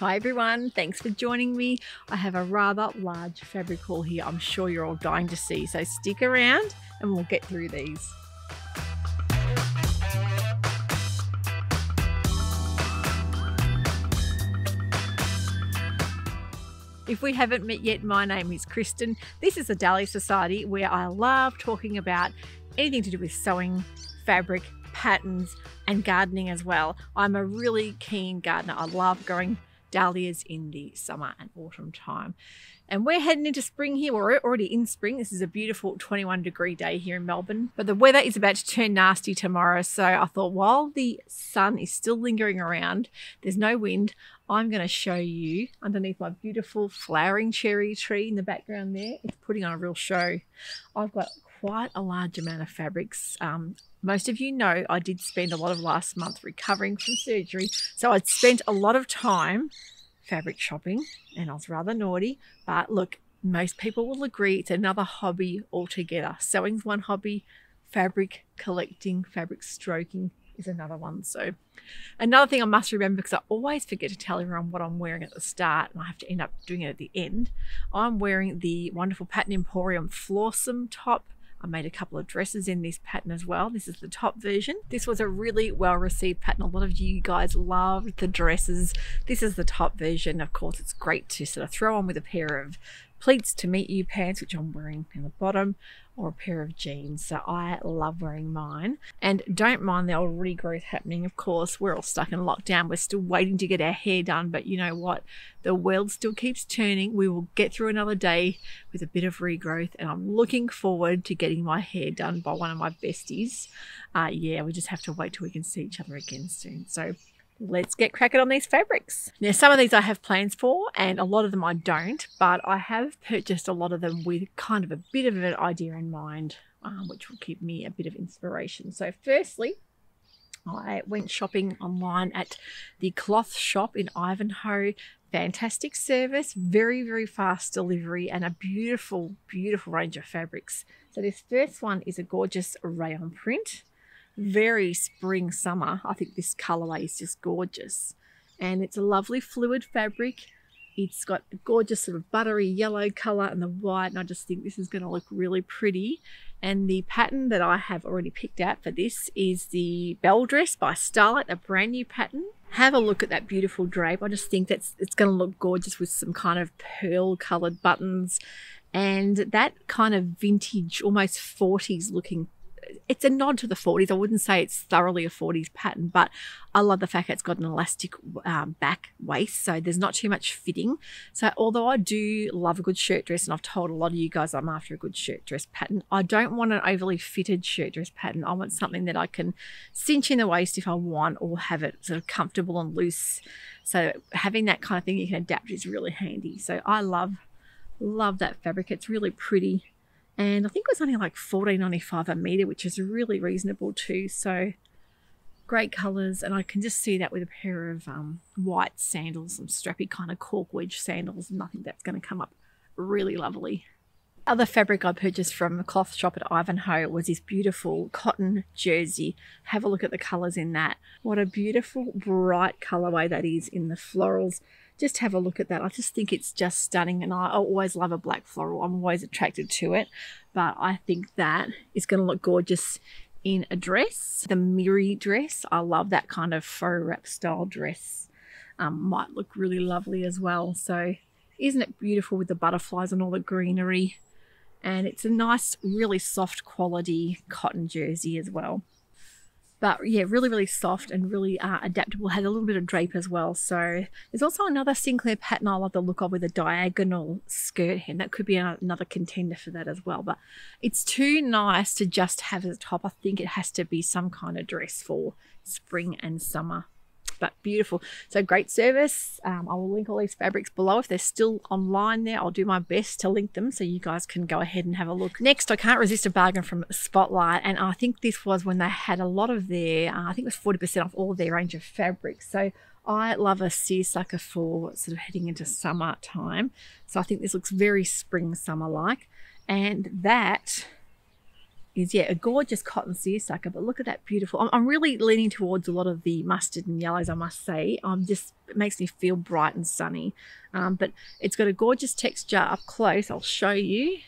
Hi everyone, thanks for joining me. I have a rather large fabric haul here I'm sure you're all dying to see, so stick around and we'll get through these. If we haven't met yet, my name is Kristen. This is the Dahlia Sewciety where I love talking about anything to do with sewing, fabric, patterns, and gardening as well. I'm a really keen gardener. I love growing dahlias in the summer and autumn time. And we're heading into spring here. We're already in spring. This is a beautiful 21 degree day here in Melbourne. But the weather is about to turn nasty tomorrow. So I thought while the sun is still lingering around, there's no wind, I'm going to show you underneath my beautiful flowering cherry tree in the background there. It's putting on a real show. I've got quite a large amount of fabrics. Um, most of you know I did spend a lot of last month recovering from surgery. So I'd spent a lot of time fabric shopping and I was rather naughty. But look, most people will agree it's another hobby altogether. Sewing's one hobby, fabric collecting, fabric stroking is another one. So another thing I must remember because I always forget to tell everyone what I'm wearing at the start and I have to end up doing it at the end. I'm wearing the wonderful Pattern Emporium Flawsome top I made a couple of dresses in this pattern as well. This is the top version. This was a really well received pattern. A lot of you guys loved the dresses. This is the top version. Of course, it's great to sort of throw on with a pair of pleats to meet you pants, which I'm wearing in the bottom, or a pair of jeans. So I love wearing mine. And don't mind the old regrowth happening. Of course, we're all stuck in lockdown. We're still waiting to get our hair done. But you know what? The world still keeps turning. We will get through another day with a bit of regrowth. And I'm looking forward to getting my hair done by one of my besties. Uh, yeah, we just have to wait till we can see each other again soon. So let's get cracking on these fabrics. Now, some of these I have plans for, and a lot of them I don't, but I have purchased a lot of them with kind of a bit of an idea in mind, um, which will give me a bit of inspiration. So, firstly, I went shopping online at the cloth shop in Ivanhoe. Fantastic service, very, very fast delivery, and a beautiful, beautiful range of fabrics. So, this first one is a gorgeous rayon print very spring summer. I think this colorway is just gorgeous. And it's a lovely fluid fabric. It's got a gorgeous sort of buttery yellow color and the white. And I just think this is going to look really pretty. And the pattern that I have already picked out for this is the Bell Dress by Starlight, a brand new pattern. Have a look at that beautiful drape. I just think that's it's going to look gorgeous with some kind of pearl colored buttons and that kind of vintage, almost 40s looking it's a nod to the 40s. I wouldn't say it's thoroughly a 40s pattern, but I love the fact it's got an elastic um, back waist, so there's not too much fitting. So although I do love a good shirt dress, and I've told a lot of you guys I'm after a good shirt dress pattern, I don't want an overly fitted shirt dress pattern. I want something that I can cinch in the waist if I want, or have it sort of comfortable and loose. So having that kind of thing you can adapt is really handy. So I love love that fabric. It's really pretty and I think it was only like $14.95 a meter, which is really reasonable too. So great colors, and I can just see that with a pair of um, white sandals, some strappy kind of cork wedge sandals, think that's going to come up really lovely. Other fabric I purchased from a cloth shop at Ivanhoe was this beautiful cotton jersey. Have a look at the colours in that. What a beautiful bright colorway that is in the florals just have a look at that. I just think it's just stunning, and I always love a black floral. I'm always attracted to it, but I think that is going to look gorgeous in a dress. The Miri dress, I love that kind of faux wrap style dress. Um, might look really lovely as well. So, isn't it beautiful with the butterflies and all the greenery? And it's a nice, really soft quality cotton jersey as well. But yeah, really, really soft and really uh, adaptable. Has a little bit of drape as well. So there's also another Sinclair pattern I love the look of with a diagonal skirt hem. That could be another contender for that as well. But it's too nice to just have as a top. I think it has to be some kind of dress for spring and summer but beautiful. So great service. Um, I will link all these fabrics below. If they're still online there, I'll do my best to link them so you guys can go ahead and have a look. Next, I can't resist a bargain from Spotlight. And I think this was when they had a lot of their, uh, I think it was 40% off all of their range of fabrics. So I love a seersucker for sort of heading into summer time. So I think this looks very spring summer like. And that is yeah a gorgeous cotton seersucker but look at that beautiful I'm, I'm, really leaning towards a lot of the mustard and yellows i must say. I'm just it makes me feel bright and sunny. Um, but it's got a gorgeous texture up close i'll show you.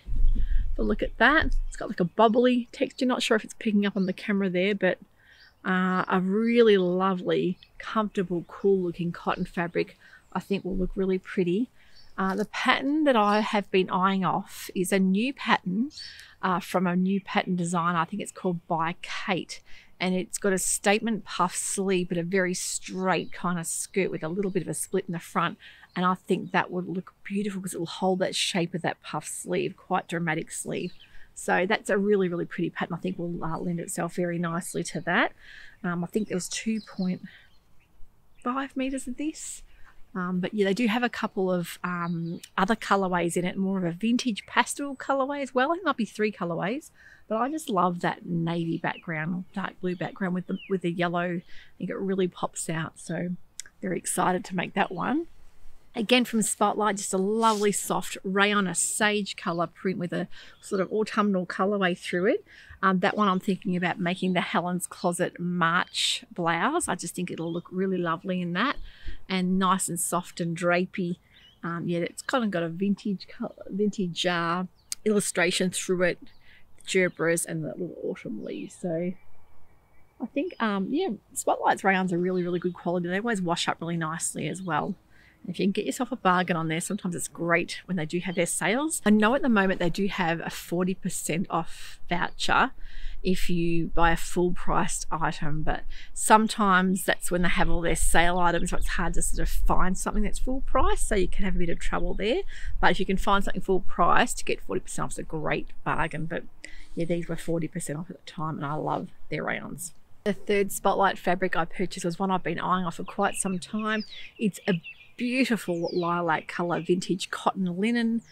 But look at that it's got like a bubbly texture not sure if it's picking up on the camera there but uh, a really lovely comfortable cool looking cotton fabric i think will look really pretty uh, the pattern that I have been eyeing off is a new pattern uh, from a new pattern designer. I think it's called By Kate. And it's got a statement puff sleeve, but a very straight kind of skirt with a little bit of a split in the front. And I think that would look beautiful because it will hold that shape of that puff sleeve, quite dramatic sleeve. So that's a really, really pretty pattern. I think will uh, lend itself very nicely to that. Um, I think there was 2.5 meters of this. Um, but yeah, they do have a couple of um, other colorways in it, more of a vintage pastel colorway as well. It might be three colorways, but I just love that navy background, dark blue background with the with the yellow. I think it really pops out. So very excited to make that one. Again from Spotlight, just a lovely soft rayon, a sage color print with a sort of autumnal colorway through it. Um, that one I'm thinking about making the Helen's Closet March blouse. I just think it'll look really lovely in that and nice and soft and drapey. Um, yeah, it's kind of got a vintage vintage uh, illustration through it, gerbera and the little autumn leaves. So I think, um, yeah, Spotlight's rayons are really, really good quality. They always wash up really nicely as well. If you can get yourself a bargain on there, sometimes it's great when they do have their sales. I know at the moment they do have a 40% off voucher if you buy a full priced item, but sometimes that's when they have all their sale items, so it's hard to sort of find something that's full price, so you can have a bit of trouble there. But if you can find something full price to get 40% off, it's a great bargain. But yeah, these were 40% off at the time, and I love their rayons. The third spotlight fabric I purchased was one I've been eyeing off for quite some time. It's a beautiful lilac color vintage cotton linen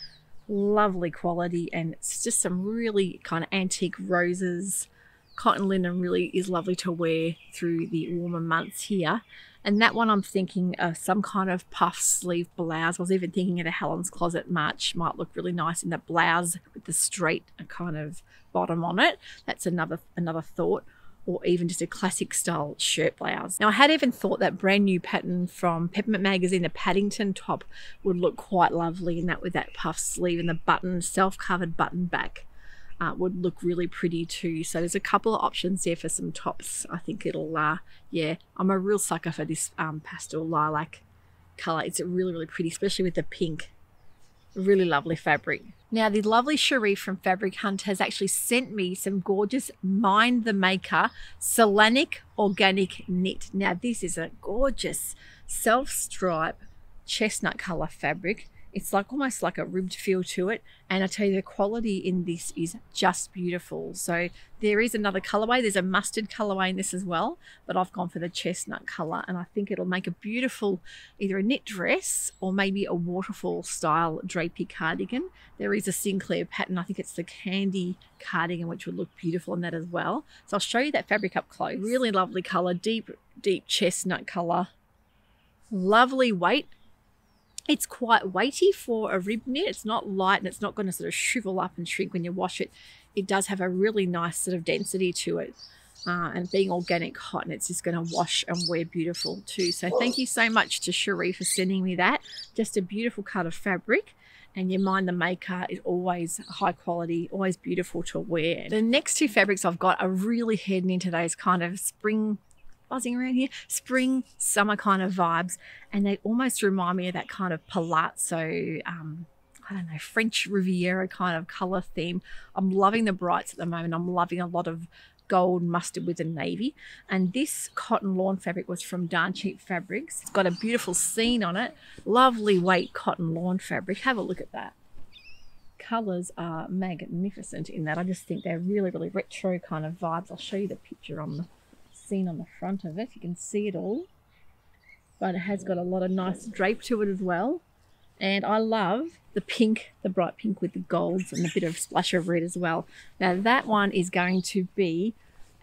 lovely quality and it's just some really kind of antique roses. Cotton linen really is lovely to wear through the warmer months here. And that one I'm thinking of some kind of puff sleeve blouse. I was even thinking of a Helen's Closet March. Might look really nice in that blouse with the straight kind of bottom on it. That's another another thought or even just a classic style shirt blouse. Now I had even thought that brand new pattern from Peppermint Magazine, the Paddington top would look quite lovely in that with that puff sleeve and the button, self-covered button back. Uh, would look really pretty too. So there's a couple of options there for some tops. I think it'll, uh, yeah, I'm a real sucker for this um, pastel lilac color. It's really, really pretty, especially with the pink. Really lovely fabric. Now, the lovely Cherie from Fabric Hunt has actually sent me some gorgeous Mind the Maker Selanik Organic Knit. Now, this is a gorgeous self-stripe chestnut color fabric it's like almost like a ribbed feel to it. And I tell you, the quality in this is just beautiful. So there is another colorway. There's a mustard colorway in this as well, but I've gone for the chestnut color and I think it'll make a beautiful, either a knit dress or maybe a waterfall style drapey cardigan. There is a Sinclair pattern. I think it's the candy cardigan, which would look beautiful in that as well. So I'll show you that fabric up close. Really lovely color, deep, deep chestnut color. Lovely weight it's quite weighty for a rib knit. It's not light and it's not going to sort of shrivel up and shrink when you wash it. It does have a really nice sort of density to it. Uh, and being organic cotton, it's just going to wash and wear beautiful too. So thank you so much to Cherie for sending me that. Just a beautiful cut of fabric and you mind the maker is always high quality, always beautiful to wear. The next two fabrics I've got are really heading into those kind of spring buzzing around here, spring, summer kind of vibes. And they almost remind me of that kind of palazzo, um, I don't know, French Riviera kind of color theme. I'm loving the brights at the moment. I'm loving a lot of gold mustard with a navy. And this cotton lawn fabric was from Darn Cheap Fabrics. It's got a beautiful scene on it. Lovely weight cotton lawn fabric. Have a look at that. Colors are magnificent in that. I just think they're really, really retro kind of vibes. I'll show you the picture on the seen on the front of it. You can see it all. But it has got a lot of nice drape to it as well. And I love the pink, the bright pink with the golds and a bit of splash of red as well. Now that one is going to be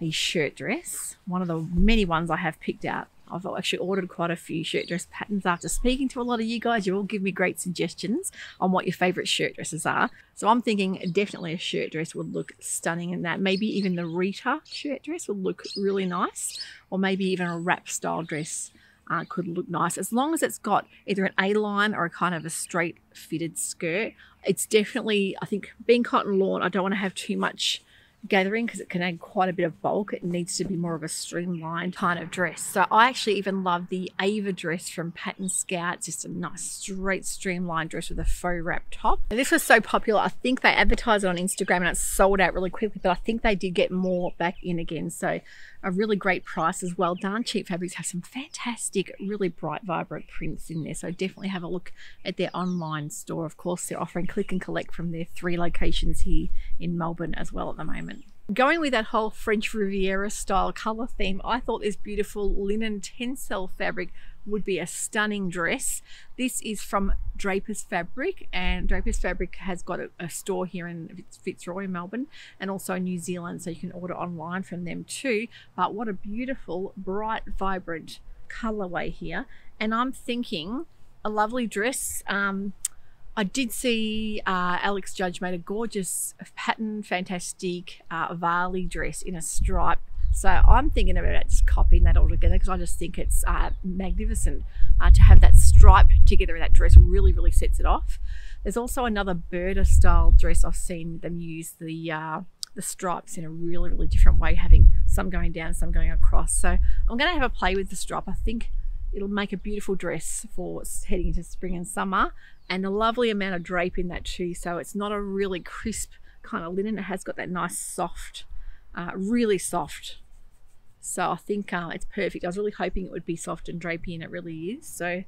a shirt dress. One of the many ones I have picked out I've actually ordered quite a few shirt dress patterns after speaking to a lot of you guys. You all give me great suggestions on what your favorite shirt dresses are. So I'm thinking definitely a shirt dress would look stunning in that. Maybe even the Rita shirt dress would look really nice, or maybe even a wrap style dress uh, could look nice as long as it's got either an A line or a kind of a straight fitted skirt. It's definitely, I think, being cotton lawn, I don't want to have too much gathering because it can add quite a bit of bulk. It needs to be more of a streamlined kind of dress. So I actually even love the Ava dress from Pattern Scout. Just a nice straight streamlined dress with a faux wrap top. And this was so popular. I think they advertised it on Instagram and it sold out really quickly, but I think they did get more back in again. So a really great price as well. Darn Cheap Fabrics have some fantastic, really bright, vibrant prints in there. So definitely have a look at their online store. Of course, they're offering click and collect from their three locations here in Melbourne as well at the moment. Going with that whole French Riviera style color theme, I thought this beautiful linen tencel fabric would be a stunning dress. This is from Draper's Fabric and Draper's Fabric has got a, a, store here in Fitzroy, Melbourne and also New Zealand so you can order online from them too. But what a beautiful, bright, vibrant colorway here. And I'm thinking a lovely dress. Um, I did see uh, Alex Judge made a gorgeous pattern, fantastic uh, Varley dress in a stripe so I'm thinking about just copying that all together because I just think it's uh, magnificent uh, to have that stripe together in that dress really, really sets it off. There's also another Burda style dress I've seen them use the uh, the stripes in a really, really different way, having some going down some going across. So I'm going to have a play with the stripe. I think it'll make a beautiful dress for heading into spring and summer and a lovely amount of drape in that too. So it's not a really crisp kind of linen. It has got that nice soft, uh, really soft so I think uh, it's perfect. I was really hoping it would be soft and drapey and it really is. So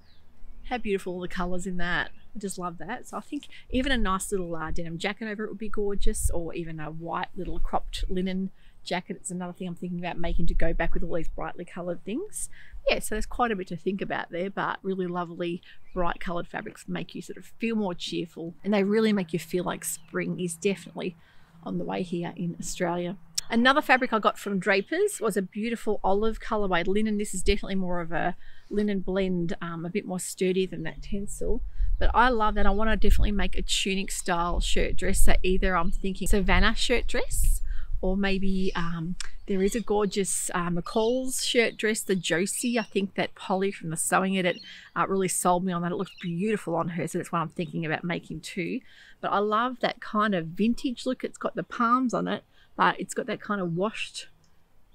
how beautiful the colours in that. I just love that. So I think even a nice little uh, denim jacket over it would be gorgeous or even a white little cropped linen jacket. It's another thing I'm thinking about making to go back with all these brightly coloured things. Yeah, so there's quite a bit to think about there, but really lovely bright coloured fabrics make you sort of feel more cheerful and they really make you feel like spring is definitely on the way here in Australia. Another fabric I got from Drapers was a beautiful olive colorway linen. This is definitely more of a linen blend, um, a bit more sturdy than that tencel. But I love that. I want to definitely make a tunic style shirt dress. So either I'm thinking Savannah shirt dress or maybe um, there is a gorgeous uh, McCall's shirt dress, the Josie. I think that Polly from the Sewing Edit uh, really sold me on that. It looks beautiful on her, so that's what I'm thinking about making too. But I love that kind of vintage look. It's got the palms on it, but it's got that kind of washed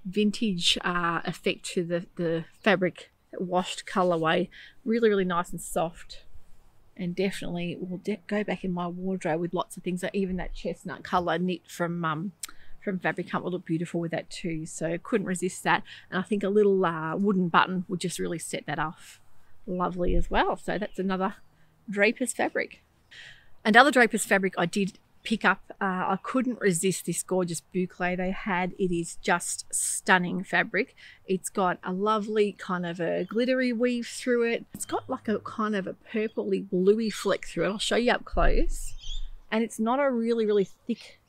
vintage uh, effect to the, the fabric, washed colorway. Really, really nice and soft. And definitely will de go back in my wardrobe with lots of things. Like even that chestnut color knit from um, from Fabric Hunt will look beautiful with that too. So couldn't resist that. And I think a little uh, wooden button would just really set that off lovely as well. So that's another Draper's fabric. Another Draper's fabric I did pick up. Uh, I couldn't resist this gorgeous boucle they had. It is just stunning fabric. It's got a lovely kind of a glittery weave through it. It's got like a kind of a purpley bluey fleck through it. I'll show you up close. And it's not a really, really thick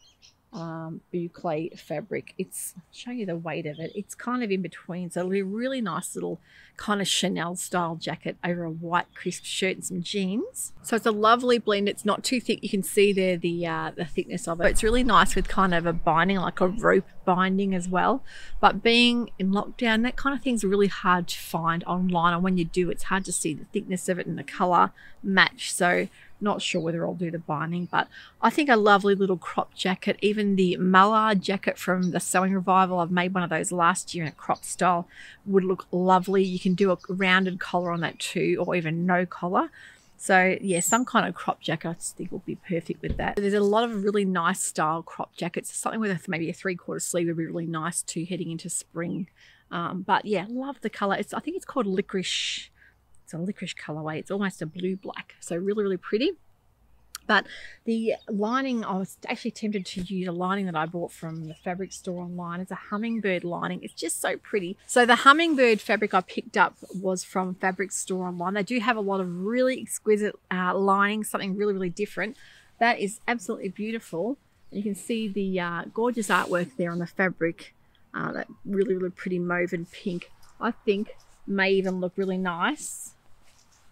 um, boucle fabric. It's I'll show you the weight of it. It's kind of in between. So it'll be a really nice little kind of Chanel style jacket over a white crisp shirt and some jeans. So it's a lovely blend. It's not too thick. You can see there the uh, the thickness of it. It's really nice with kind of a binding, like a rope binding as well. But being in lockdown, that kind of thing's really hard to find online. And when you do, it's hard to see the thickness of it and the color match. So not sure whether I'll do the binding, but I think a lovely little crop jacket, even the mallard jacket from the Sewing Revival, I've made one of those last year in a crop style, would look lovely. You can do a rounded collar on that too, or even no collar. So yeah, some kind of crop jacket I think will be perfect with that. There's a lot of really nice style crop jackets. Something with maybe a three quarter sleeve would be really nice too heading into spring. Um, but yeah, love the color. It's I think it's called licorice it's a licorice colorway. It's almost a blue black. So really, really pretty. But the lining, I was actually tempted to use a lining that I bought from the fabric store online. It's a hummingbird lining. It's just so pretty. So the hummingbird fabric I picked up was from fabric store online. They do have a lot of really exquisite uh, lining, something really, really different. That is absolutely beautiful. You can see the uh, gorgeous artwork there on the fabric. Uh, that really, really pretty mauve and pink. I think may even look really nice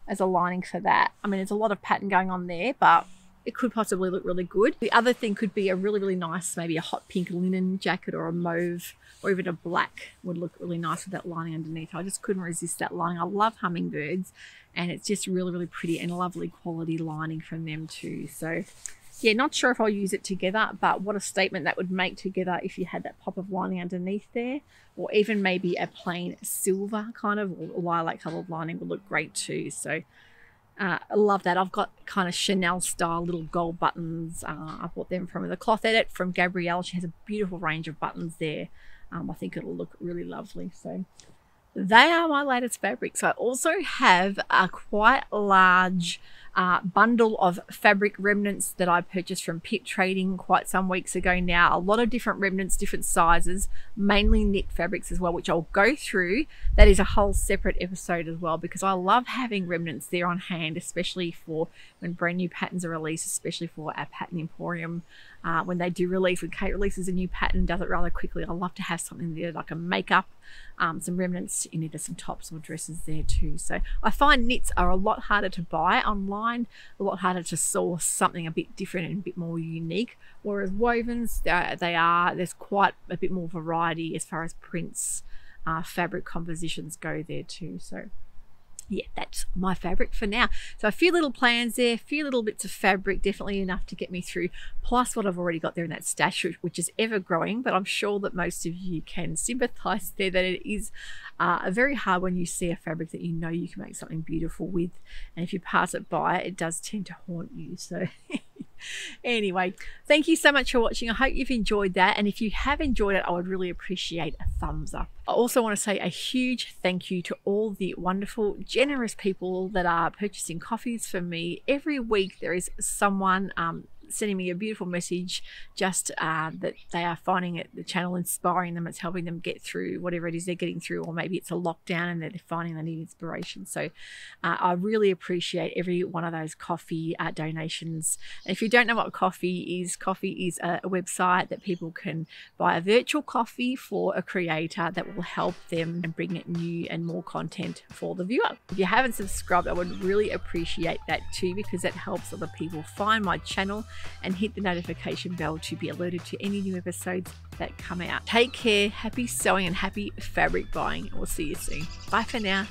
as a lining for that. I mean, there's a lot of pattern going on there, but it could possibly look really good. The other thing could be a really, really nice, maybe a hot pink linen jacket or a mauve or even a black would look really nice with that lining underneath. I just couldn't resist that lining. I love hummingbirds and it's just really, really pretty and lovely quality lining from them too. So yeah, not sure if I'll use it together, but what a statement that would make together if you had that pop of lining underneath there, or even maybe a plain silver kind of lilac colored lining would look great too. So uh, I love that. I've got kind of Chanel style little gold buttons. Uh, I bought them from the Cloth Edit from Gabrielle. She has a beautiful range of buttons there. Um, I think it'll look really lovely. So they are my latest fabrics. I also have a quite large uh, bundle of fabric remnants that I purchased from Pitt Trading quite some weeks ago now. A lot of different remnants, different sizes, mainly knit fabrics as well, which I'll go through. That is a whole separate episode as well because I love having remnants there on hand, especially for when brand new patterns are released, especially for our Pattern Emporium uh, when they do release, when Kate releases a new pattern, does it rather quickly. I love to have something there like a makeup, um, some remnants in either some tops or dresses there too. So I find knits are a lot harder to buy online, a lot harder to source something a bit different and a bit more unique. Whereas wovens, they are, there's quite a bit more variety as far as prints, uh, fabric compositions go there too. So yeah, that's my fabric for now. So a few little plans there, a few little bits of fabric, definitely enough to get me through, plus what I've already got there in that stash, which is ever growing. But I'm sure that most of you can sympathize there that it is uh, very hard when you see a fabric that you know you can make something beautiful with. And if you pass it by, it does tend to haunt you. So anyway, thank you so much for watching. I hope you've enjoyed that. And if you have enjoyed it, I would really appreciate a thumbs up. I also want to say a huge thank you to all the wonderful, generous people that are purchasing coffees for me. Every week there is someone um, sending me a beautiful message just uh, that they are finding it the channel inspiring them it's helping them get through whatever it is they're getting through or maybe it's a lockdown and they're finding they need inspiration. So uh, i really appreciate every one of those Ko-fi uh, donations. If you don't know what Ko-fi is Ko-fi is a, website that people can buy a virtual coffee for a creator that will help them and bring it new and more content for the viewer. If you haven't subscribed i would really appreciate that too because that helps other people find my channel and hit the notification bell to be alerted to any new episodes that come out. Take care, happy sewing, and happy fabric buying. We'll see you soon. Bye for now.